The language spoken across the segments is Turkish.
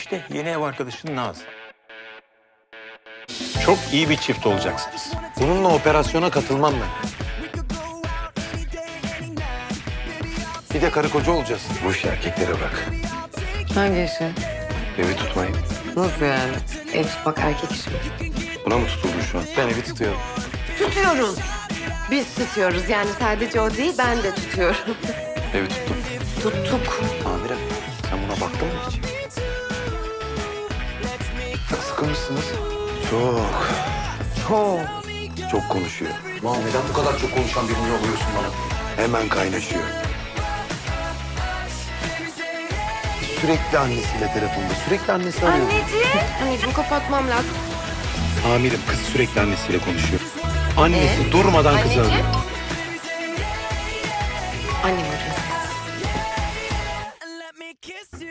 İşte yeni ev arkadaşın Naz. Çok iyi bir çift olacaksınız. Bununla operasyona katılmam ben. Bir de karı koca olacağız. Bu işi erkeklere bırak. Hangi işi? Evi tutmayı. Nasıl yani? Ev tutmak erkek işi mi? Buna mı tutuldun şu an? Ben evi tutuyorum. Tutuyoruz. Biz tutuyoruz. Yani sadece o değil ben de tutuyorum. Evi tuttum. Tuttuk. Amirim sen buna baktın mı hiç? Sıkılmışsınız. Çok. Çok. Çok konuşuyor. Lan neden bu kadar çok konuşan birini oluyorsun bana? Hemen kaynaşıyor. Sürekli annesiyle telefonda. Sürekli annesi arıyor. Anneciğim. Anneciğim kapatmam lazım. Amirim kız sürekli annesiyle konuşuyor. Annesi Ee? durmadan kızı Anneciğim. arıyor. Annem arıyor.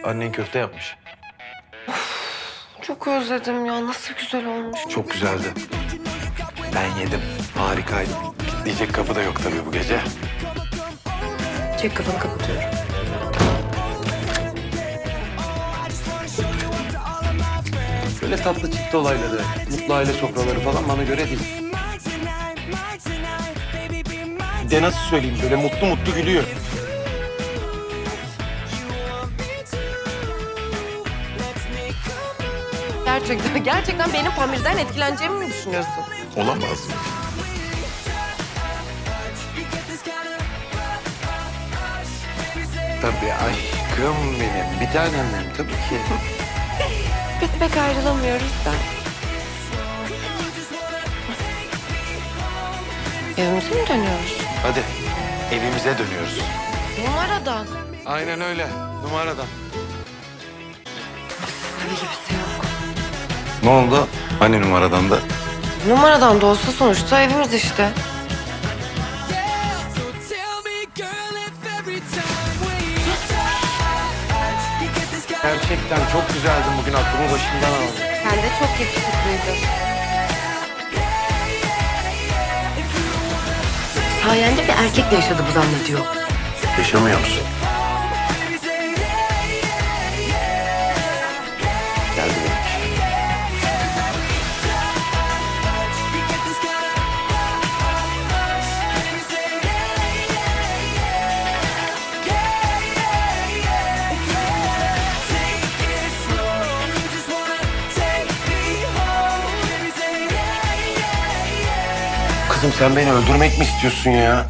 Annen köfte yapmış. Çok özledim ya. Nasıl güzel olmuş. Çok güzeldi. Ben yedim. Harikaydı. Diyecek kapı da yok tabii bu gece. Çek kafanı kapatıyorum. Böyle tatlı çift olayları, mutlu aile sofraları falan bana göre değil. Bir de nasıl söyleyeyim böyle mutlu mutlu gülüyor. Gerçekten, gerçekten benim Pamir'den etkileneceğimi mi düşünüyorsun? Olamaz. Tabii aşkım benim. Bir tanem benim tabii ki. Biz pek ayrılamıyoruz da. Evimize mi dönüyoruz? Hadi evimize dönüyoruz. Numaradan. Aynen öyle. Numaradan. Gibisi yok. Ne oldu? Hani numaradan da? Numaradan da olsa sonuçta evimiz işte. Gerçekten çok güzeldin bugün aklımı başımdan aldın. Sen de çok yakışıklıydın. Sayende bir erkekle yaşadı bu zannediyor. Yaşamıyor musun? Kızım sen beni öldürmek mi istiyorsun ya?